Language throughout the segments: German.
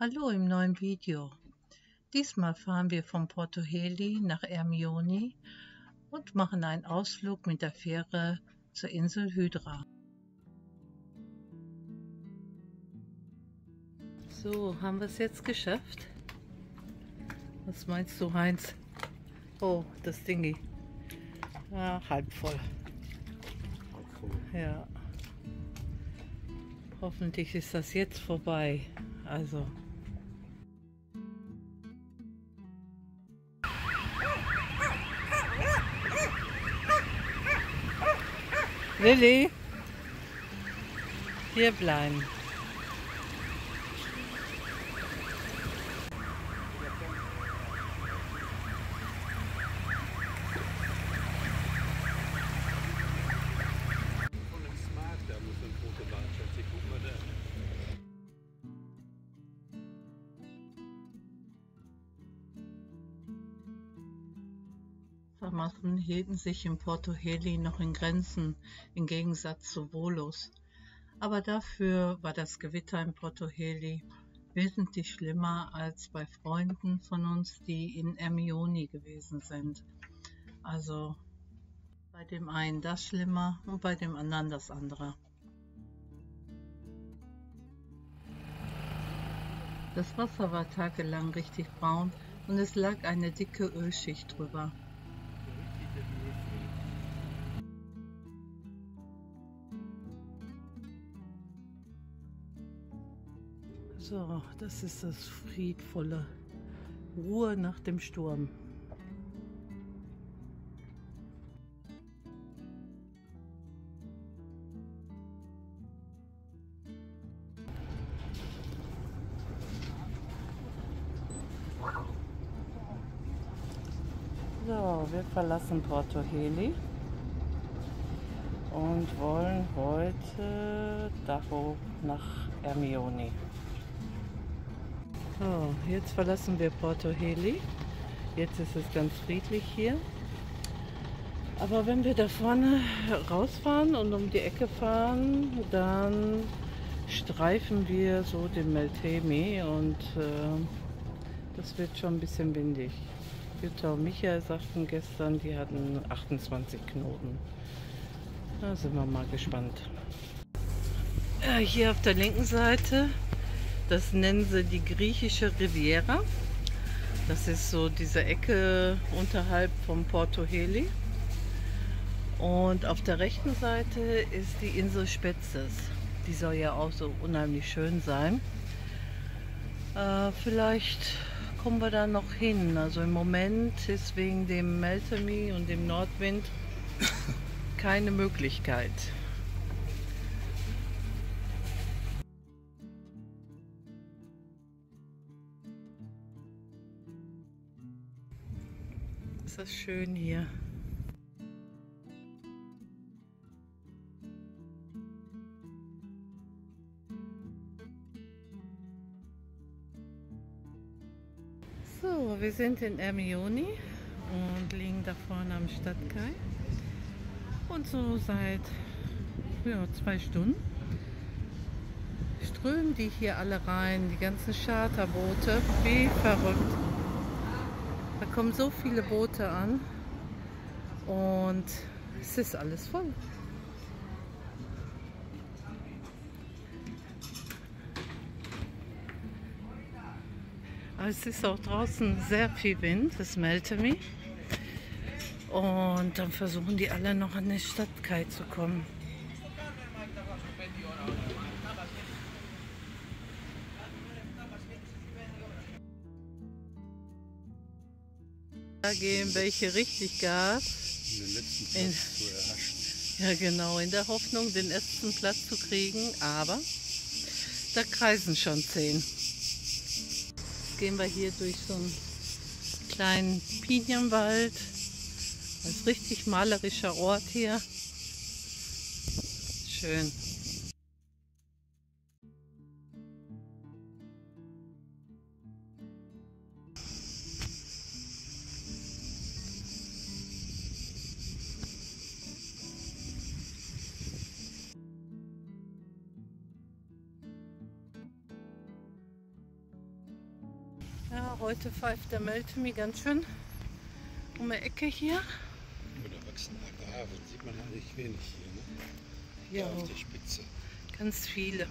Hallo im neuen Video. Diesmal fahren wir von Porto Heli nach Ermioni und machen einen Ausflug mit der Fähre zur Insel Hydra. So, haben wir es jetzt geschafft? Was meinst du, Heinz? Oh, das Dingi. Ja, halb voll. Ja. Hoffentlich ist das jetzt vorbei. Also. Lilly, hier bleiben. Vermachen hielten sich in Porto Heli noch in Grenzen im Gegensatz zu Volos. Aber dafür war das Gewitter in Porto Heli wesentlich schlimmer als bei Freunden von uns, die in Ermioni gewesen sind. Also bei dem einen das schlimmer und bei dem anderen das andere. Das Wasser war tagelang richtig braun und es lag eine dicke Ölschicht drüber. So, das ist das friedvolle Ruhe nach dem Sturm. So, wir verlassen Porto Heli und wollen heute Dacho nach Ermioni. So, jetzt verlassen wir Porto Heli. Jetzt ist es ganz friedlich hier. Aber wenn wir da vorne rausfahren und um die Ecke fahren, dann streifen wir so den Meltemi und äh, das wird schon ein bisschen windig. Jutta und Michael sagten gestern, die hatten 28 Knoten. Da sind wir mal gespannt. Äh, hier auf der linken Seite das nennen sie die griechische Riviera. Das ist so diese Ecke unterhalb von Porto Heli. Und auf der rechten Seite ist die Insel Spätzes. Die soll ja auch so unheimlich schön sein. Äh, vielleicht kommen wir da noch hin. Also im Moment ist wegen dem Meltemi und dem Nordwind keine Möglichkeit. Ist das schön hier. So, wir sind in Ermioni und liegen da vorne am Stadtkai. Und so seit ja, zwei Stunden strömen die hier alle rein, die ganzen Charterboote, wie verrückt. Da kommen so viele Boote an und es ist alles voll. Es ist auch draußen sehr viel Wind, das meldete mich. Und dann versuchen die alle noch an den Stadtkai zu kommen. Da gehen welche richtig Gas. In den letzten Platz in, zu erhaschen. Ja genau, in der Hoffnung, den ersten Platz zu kriegen, aber da kreisen schon zehn. Jetzt gehen wir hier durch so einen kleinen Pinienwald. Das ist richtig malerischer Ort hier. Schön. Heute pfeift der Meltemi ganz schön um die Ecke hier. Ja, da wachsen Agaven, sieht man eigentlich wenig hier, ne? Ja, auf der Spitze. ganz viele.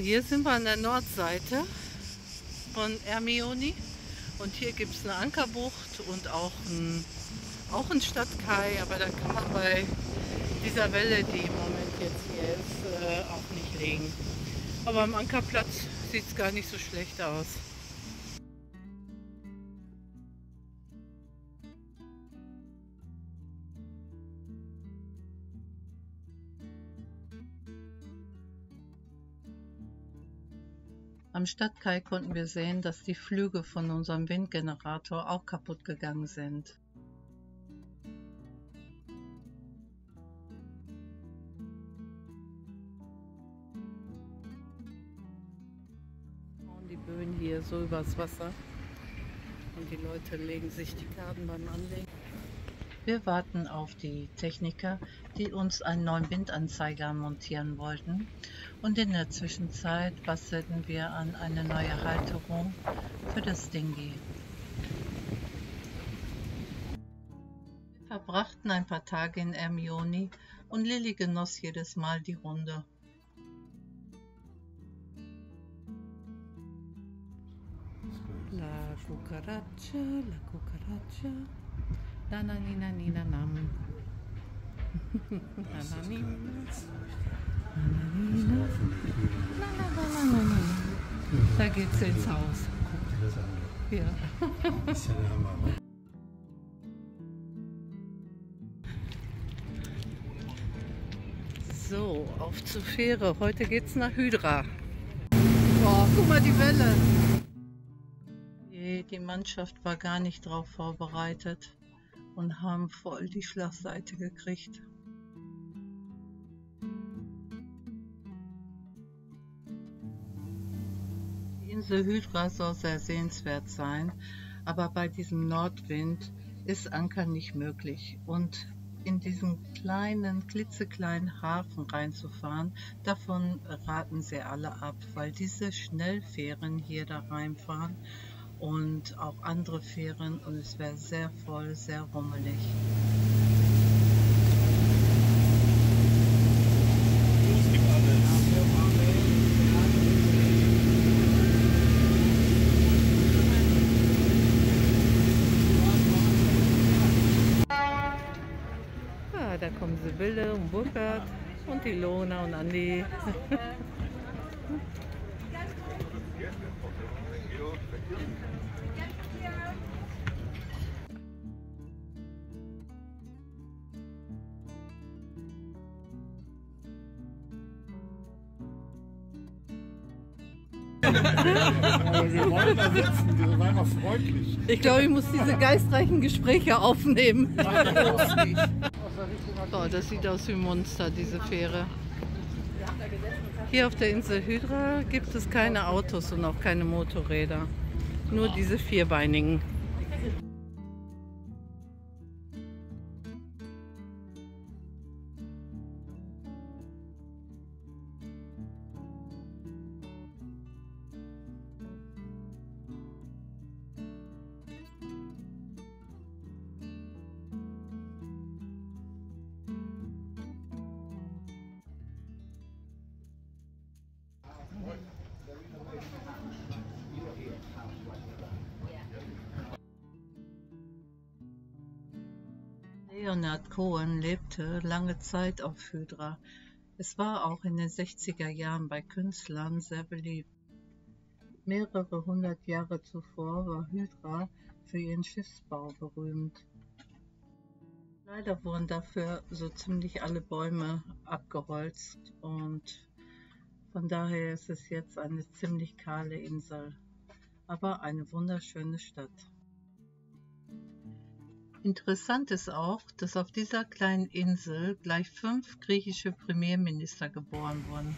Hier sind wir an der Nordseite von Ermioni und hier gibt es eine Ankerbucht und auch ein, auch ein Stadtkai, aber da kann man bei dieser Welle, die im Moment jetzt hier ist, äh, auch nicht legen. Aber am Ankerplatz sieht es gar nicht so schlecht aus. Am Stadtkai konnten wir sehen, dass die Flüge von unserem Windgenerator auch kaputt gegangen sind. Die Böen hier so übers Wasser und die Leute legen sich die Karten beim Anlegen. Wir warten auf die Techniker, die uns einen neuen Windanzeiger montieren wollten. Und in der Zwischenzeit bastelten wir an eine neue Halterung für das Dingi. Wir verbrachten ein paar Tage in Ermioni und Lilly genoss jedes Mal die Runde. La cucaracha, la cucaracha. Na na ni na ni na nam. Na na ni na. Na na na. Na. Da geht's ins Haus. Guck dir das an. Ja. Ja der Hammer. ne? So, auf zur Fähre. Heute geht's nach Hydra. Boah, guck mal die Welle. Die die Mannschaft war gar nicht darauf vorbereitet und haben voll die Schlagseite gekriegt. Die Insel Hydra soll sehr sehenswert sein, aber bei diesem Nordwind ist Ankern nicht möglich. Und in diesen kleinen, klitzekleinen Hafen reinzufahren, davon raten sie alle ab, weil diese Schnellfähren hier da reinfahren und auch andere Fähren und es wäre sehr voll, sehr rummelig. Ah, da kommen Sibylle und Burkhard und Ilona und Andi. wir wollen da wir waren freundlich. Ich glaube, ich muss diese geistreichen Gespräche aufnehmen. So, das sieht aus wie ein Monster, diese Fähre. Hier auf der Insel Hydra gibt es keine Autos und auch keine Motorräder. Nur diese vierbeinigen. Leonard Cohen lebte lange Zeit auf Hydra. Es war auch in den 60er Jahren bei Künstlern sehr beliebt. Mehrere hundert Jahre zuvor war Hydra für ihren Schiffsbau berühmt. Leider wurden dafür so ziemlich alle Bäume abgeholzt und von daher ist es jetzt eine ziemlich kahle Insel, aber eine wunderschöne Stadt. Interessant ist auch, dass auf dieser kleinen Insel gleich fünf griechische Premierminister geboren wurden.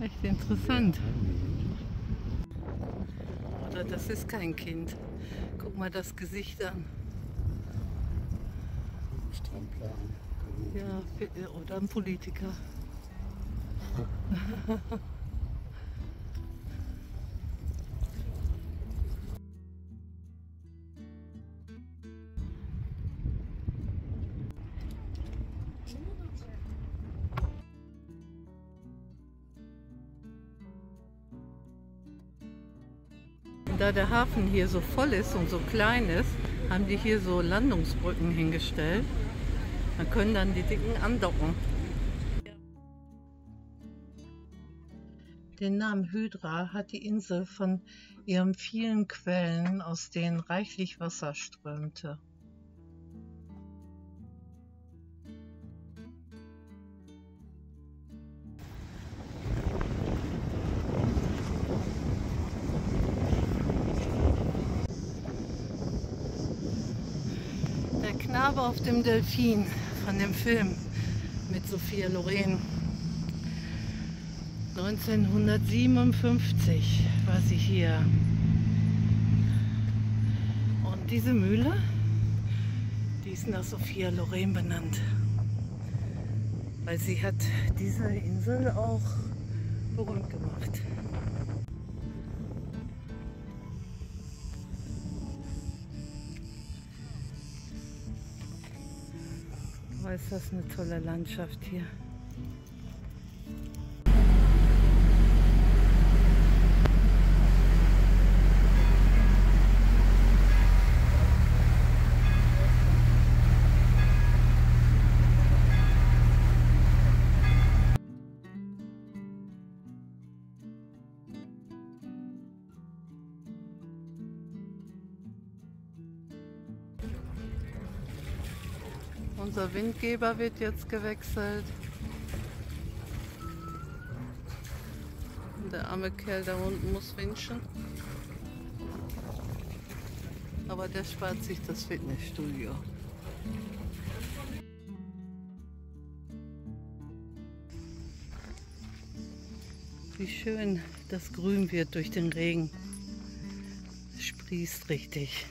Echt interessant. Oder das ist kein Kind. Guck mal das Gesicht an. Strampler. Ja, oder ein Politiker. Da der Hafen hier so voll ist und so klein ist, haben die hier so Landungsbrücken hingestellt. Man können dann die Dicken andocken. Den Namen Hydra hat die Insel von ihren vielen Quellen, aus denen reichlich Wasser strömte. Knabe auf dem Delfin von dem Film mit Sophia Loren. 1957 war sie hier. Und diese Mühle, die ist nach Sophia Loren benannt. Weil sie hat diese Insel auch berühmt gemacht. Ist das eine tolle Landschaft hier. Unser Windgeber wird jetzt gewechselt. Der arme Kerl da unten muss winschen. Aber der spart sich das Fitnessstudio. Wie schön das Grün wird durch den Regen. Es sprießt richtig.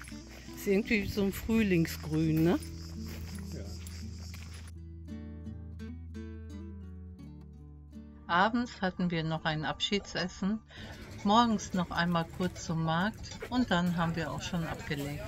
Ist irgendwie so ein Frühlingsgrün, ne? Abends hatten wir noch ein Abschiedsessen, morgens noch einmal kurz zum Markt und dann haben wir auch schon abgelegt.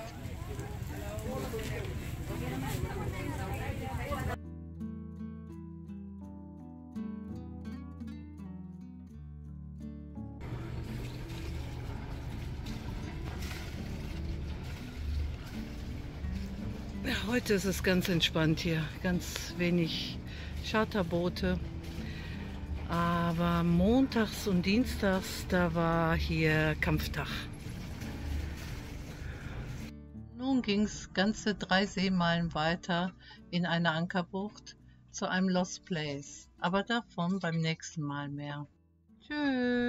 Heute ist es ganz entspannt hier, ganz wenig Charterboote. Aber montags und dienstags, da war hier Kampftag. Nun ging es ganze drei Seemeilen weiter in eine Ankerbucht zu einem Lost Place. Aber davon beim nächsten Mal mehr. Tschüss.